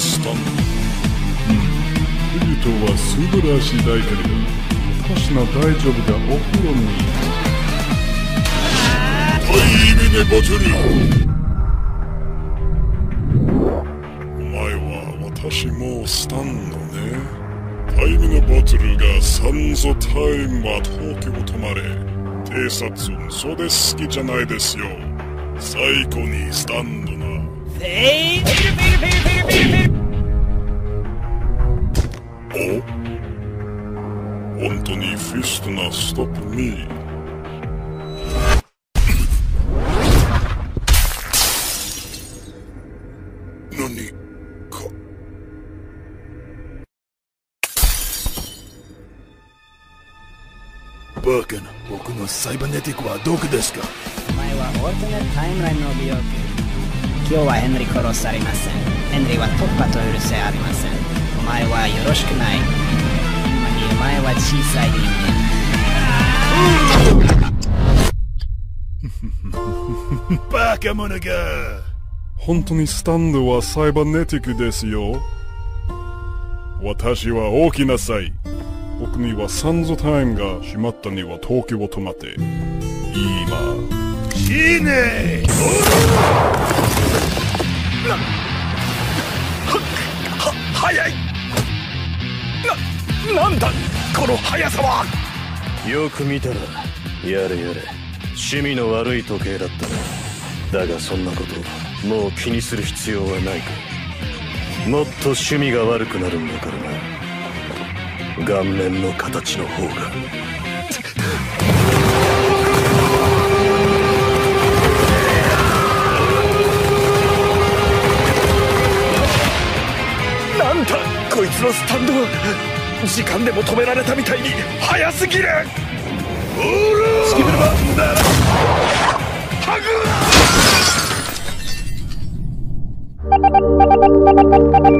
した、うフ、ルートは素晴らしいだけれど私の大丈夫だお風呂にという意味でボツリお前は私もスタンドね。タイムのボトルがサンゾタイムは東京止まれ偵察そで好きじゃないですよ。最高にスタンドな。フィストナストップミー何か。バカな僕のサイバネティックはどこですか？お前はオルテネタイムラインの美容器今日はヘンリー殺されません。ヘンリーは突破と許せありません。お前はよろしくない。前は小さい人間。バカ者が。本当にスタンドはサイバネティックですよ。私は大きなさい僕にはサンゾタイムが閉まったには東京を止まって。今。いいねなは速い。ななんだこの速さは！よく見たらやれやれ。趣味の悪い時計だったな。だがそんなこともう気にする必要はないか。もっと趣味が悪くなるんだからな。顔面の形の方が。なんだこいつのスタンドは時間でも止められたみたいに早すぎる！スキブルンハグ